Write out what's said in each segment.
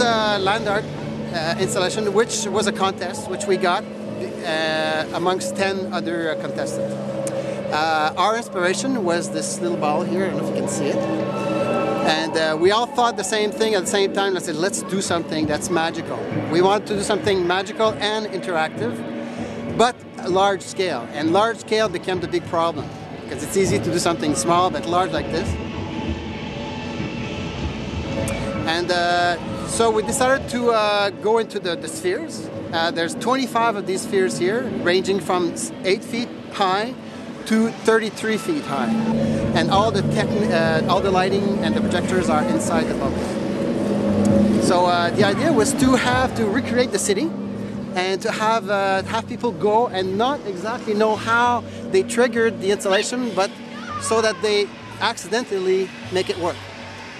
uh, land art uh, installation, which was a contest, which we got uh, amongst 10 other uh, contestants. Uh, our inspiration was this little ball here, I don't know if you can see it. And uh, we all thought the same thing at the same time. I said, let's do something that's magical. We wanted to do something magical and interactive, but large scale. And large scale became the big problem because it's easy to do something small but large like this. And uh, so we decided to uh, go into the, the spheres. Uh, there's 25 of these spheres here, ranging from 8 feet high to 33 feet high. And all the, uh, all the lighting and the projectors are inside the bubble. So uh, the idea was to have to recreate the city and to have, uh, have people go and not exactly know how they triggered the installation, but so that they accidentally make it work.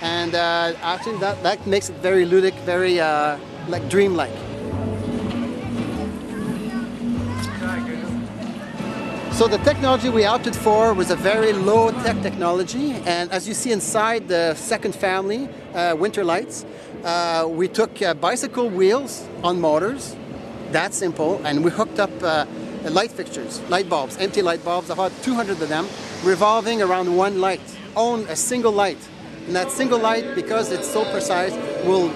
And uh, actually that, that makes it very ludic, very uh, like dreamlike. So the technology we opted for was a very low-tech technology, and as you see inside the second family, uh, winter lights, uh, we took uh, bicycle wheels on motors, that simple, and we hooked up uh, light fixtures, light bulbs, empty light bulbs, about 200 of them, revolving around one light, on a single light. And that single light, because it's so precise, will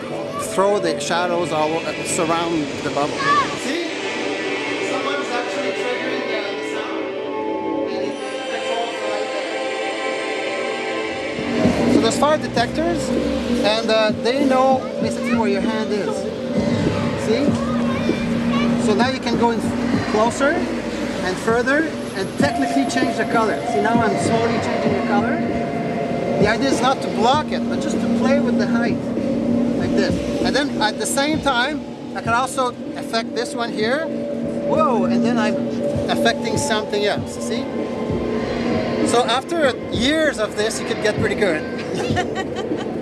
throw the shadows all uh, surround the bubble. See? Someone's actually triggering the, the sound. And it controls the light. So there's fire detectors, and uh, they know basically where your hand is. See? So now you can go in closer and further and technically change the color. See now I'm slowly changing the color. The idea is not to block it, but just to play with the height, like this. And then at the same time, I can also affect this one here. Whoa, and then I'm affecting something else, see? So after years of this, you could get pretty good.